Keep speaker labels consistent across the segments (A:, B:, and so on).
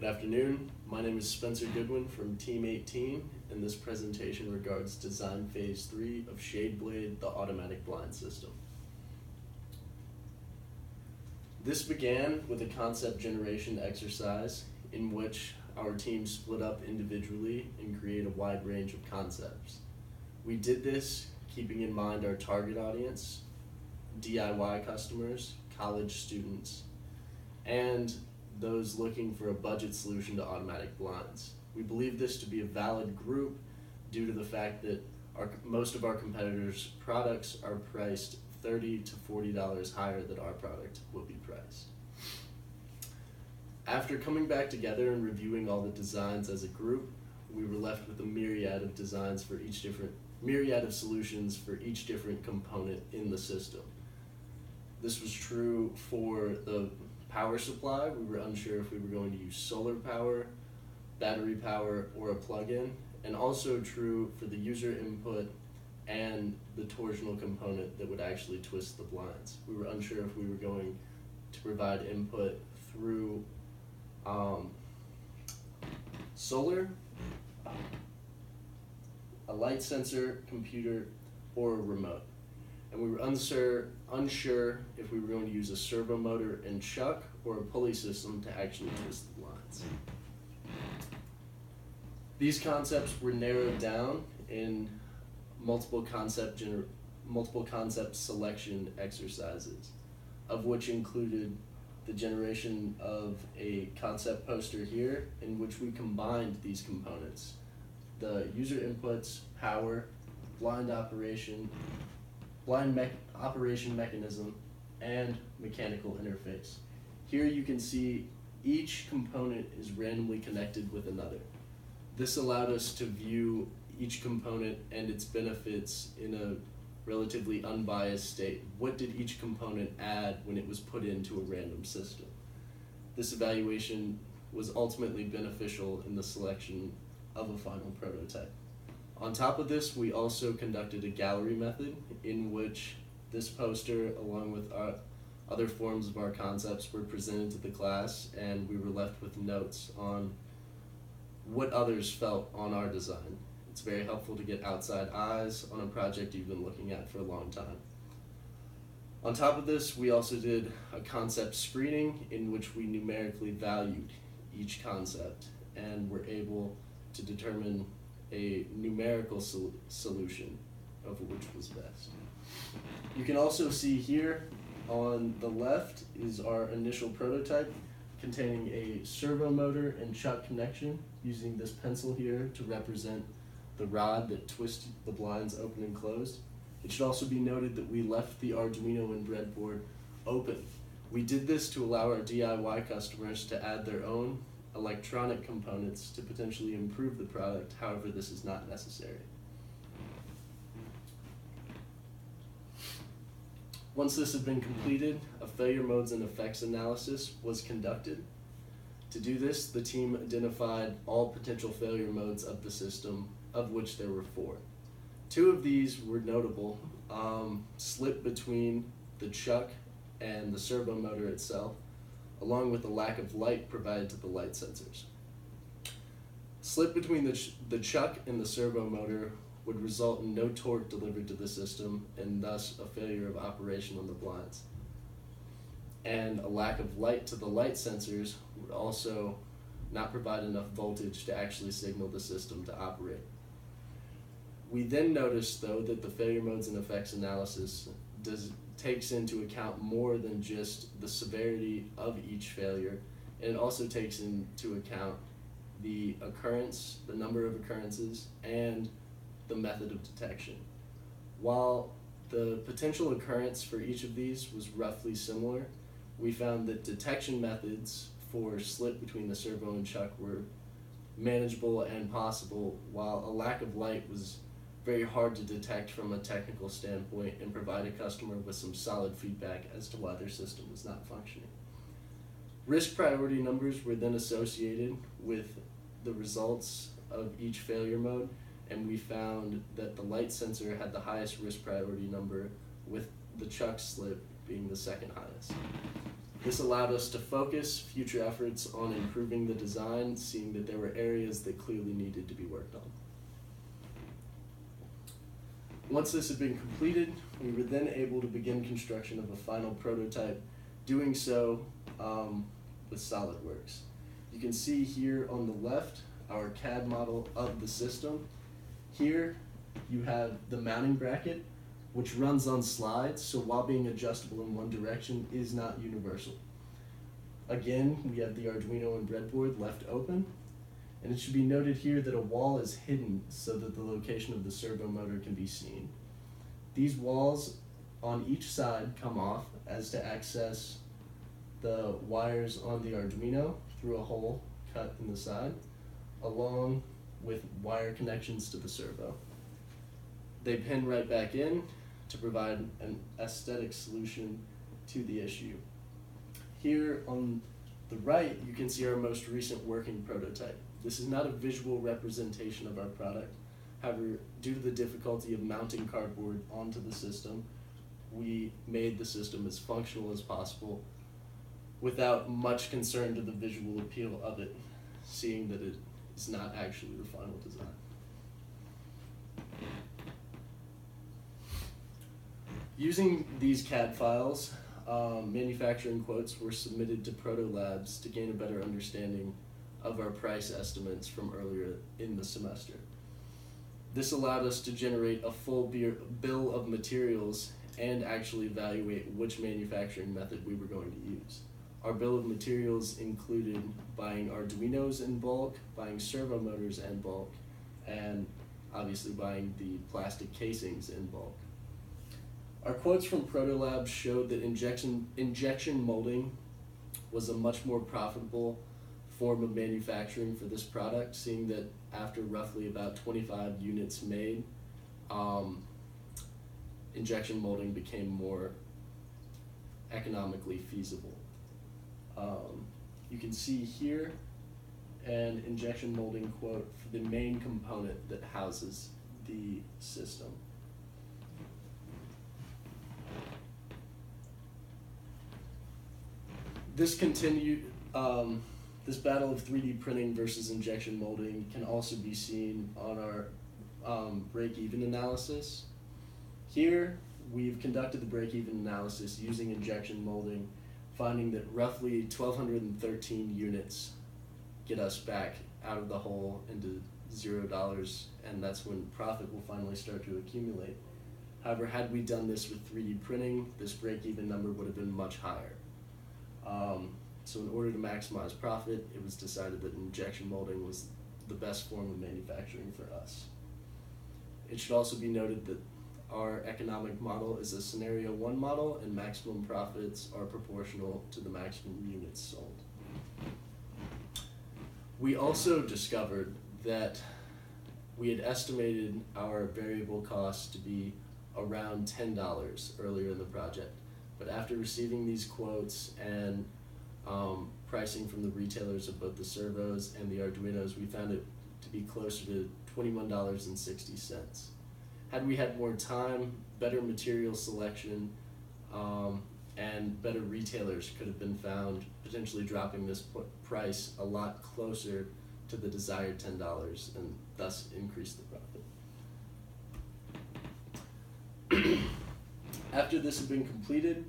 A: Good afternoon. My name is Spencer Goodwin from Team 18, and this presentation regards design phase 3 of ShadeBlade, the automatic blind system. This began with a concept generation exercise in which our team split up individually and create a wide range of concepts. We did this keeping in mind our target audience, DIY customers, college students, and those looking for a budget solution to automatic blinds. We believe this to be a valid group due to the fact that our, most of our competitors' products are priced 30 to $40 higher than our product will be priced. After coming back together and reviewing all the designs as a group, we were left with a myriad of designs for each different myriad of solutions for each different component in the system. This was true for the power supply. We were unsure if we were going to use solar power, battery power, or a plug-in, and also true for the user input and the torsional component that would actually twist the blinds. We were unsure if we were going to provide input through um, solar, a light sensor, computer, or a remote and we were unsure, unsure if we were going to use a servo motor and chuck or a pulley system to actually twist the lines. These concepts were narrowed down in multiple concept gener- multiple concept selection exercises, of which included the generation of a concept poster here in which we combined these components the user inputs, power, blind operation, blind me operation mechanism, and mechanical interface. Here you can see each component is randomly connected with another. This allowed us to view each component and its benefits in a relatively unbiased state. What did each component add when it was put into a random system? This evaluation was ultimately beneficial in the selection of a final prototype. On top of this, we also conducted a gallery method in which this poster, along with our other forms of our concepts, were presented to the class, and we were left with notes on what others felt on our design. It's very helpful to get outside eyes on a project you've been looking at for a long time. On top of this, we also did a concept screening in which we numerically valued each concept and were able to determine a numerical sol solution of which was best. You can also see here on the left is our initial prototype containing a servo motor and chuck connection using this pencil here to represent the rod that twists the blinds open and closed. It should also be noted that we left the Arduino and breadboard open. We did this to allow our DIY customers to add their own electronic components to potentially improve the product, however this is not necessary. Once this had been completed, a failure modes and effects analysis was conducted. To do this, the team identified all potential failure modes of the system, of which there were four. Two of these were notable, um, slip between the chuck and the servo motor itself, along with the lack of light provided to the light sensors. Slip between the, ch the chuck and the servo motor would result in no torque delivered to the system and thus a failure of operation on the blinds. And a lack of light to the light sensors would also not provide enough voltage to actually signal the system to operate. We then noticed though that the failure modes and effects analysis does takes into account more than just the severity of each failure, and it also takes into account the occurrence, the number of occurrences, and the method of detection. While the potential occurrence for each of these was roughly similar, we found that detection methods for slip between the servo and chuck were manageable and possible, while a lack of light was very hard to detect from a technical standpoint and provide a customer with some solid feedback as to why their system was not functioning. Risk priority numbers were then associated with the results of each failure mode, and we found that the light sensor had the highest risk priority number, with the chuck slip being the second highest. This allowed us to focus future efforts on improving the design, seeing that there were areas that clearly needed to be worked on. Once this had been completed, we were then able to begin construction of a final prototype, doing so um, with SolidWorks. You can see here on the left our CAD model of the system. Here you have the mounting bracket, which runs on slides, so while being adjustable in one direction is not universal. Again, we have the Arduino and breadboard left open, and it should be noted here that a wall is hidden so that the location of the servo motor can be seen. These walls on each side come off as to access the wires on the Arduino through a hole cut in the side, along with wire connections to the servo. They pin right back in to provide an aesthetic solution to the issue. Here on the right, you can see our most recent working prototype. This is not a visual representation of our product. However, due to the difficulty of mounting cardboard onto the system, we made the system as functional as possible without much concern to the visual appeal of it, seeing that it is not actually the final design. Using these CAD files, um, manufacturing quotes were submitted to Proto Labs to gain a better understanding of our price estimates from earlier in the semester. This allowed us to generate a full beer, bill of materials and actually evaluate which manufacturing method we were going to use. Our bill of materials included buying Arduinos in bulk, buying servo motors in bulk, and obviously buying the plastic casings in bulk. Our quotes from Protolabs showed that injection, injection molding was a much more profitable form of manufacturing for this product, seeing that after roughly about 25 units made, um, injection molding became more economically feasible. Um, you can see here an injection molding quote for the main component that houses the system. This continued, um, this battle of 3D printing versus injection molding can also be seen on our um, break-even analysis. Here, we've conducted the break-even analysis using injection molding finding that roughly 1,213 units get us back out of the hole into zero dollars, and that's when profit will finally start to accumulate. However, had we done this with 3D printing, this break even number would have been much higher. Um, so, in order to maximize profit, it was decided that injection molding was the best form of manufacturing for us. It should also be noted that our economic model is a scenario one model, and maximum profits are proportional to the maximum units sold. We also discovered that we had estimated our variable costs to be around $10 earlier in the project. But after receiving these quotes and um, pricing from the retailers of both the servos and the Arduinos, we found it to be closer to $21.60 had we had more time, better material selection, um, and better retailers could have been found, potentially dropping this price a lot closer to the desired ten dollars, and thus increase the profit. After this had been completed,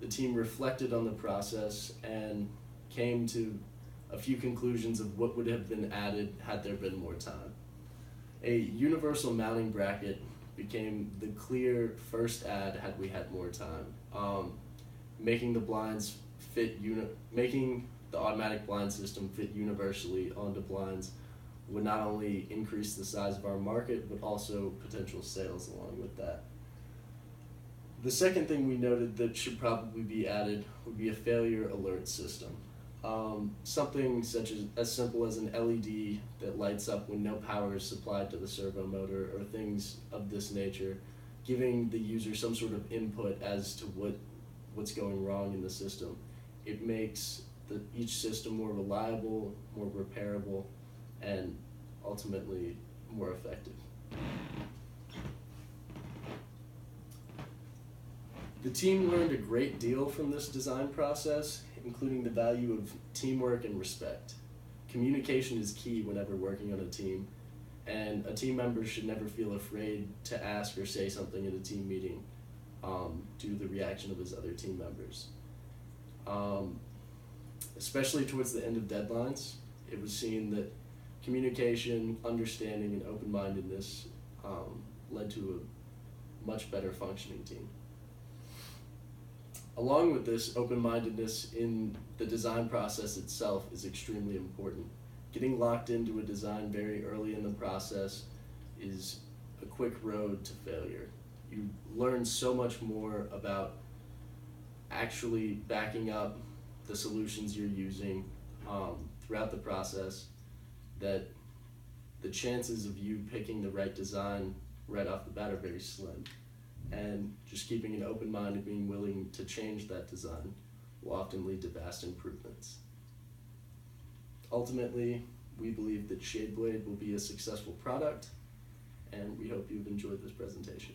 A: the team reflected on the process and came to a few conclusions of what would have been added had there been more time. A universal mounting bracket became the clear first ad had we had more time. Um, making the blinds fit uni- making the automatic blind system fit universally onto blinds would not only increase the size of our market but also potential sales along with that. The second thing we noted that should probably be added would be a failure alert system. Um, something such as as simple as an LED that lights up when no power is supplied to the servo motor or things of this nature, giving the user some sort of input as to what what's going wrong in the system. It makes the, each system more reliable, more repairable, and ultimately more effective. The team learned a great deal from this design process. including the value of teamwork and respect. Communication is key whenever working on a team, and a team member should never feel afraid to ask or say something in a team meeting um, due to the reaction of his other team members. Um, especially towards the end of deadlines, it was seen that communication, understanding, and open mindedness um, led to a much better functioning team. Along with this, open mindedness in the design process itself is extremely important. Getting locked into a design very early in the process is a quick road to failure. You learn so much more about actually backing up the solutions you're using um, throughout the process that the chances of you picking the right design right off the bat are very slim. And just keeping an open mind and being willing to change that design will often lead to vast improvements. Ultimately, we believe that Shadeblade will be a successful product, and we hope you've enjoyed this presentation.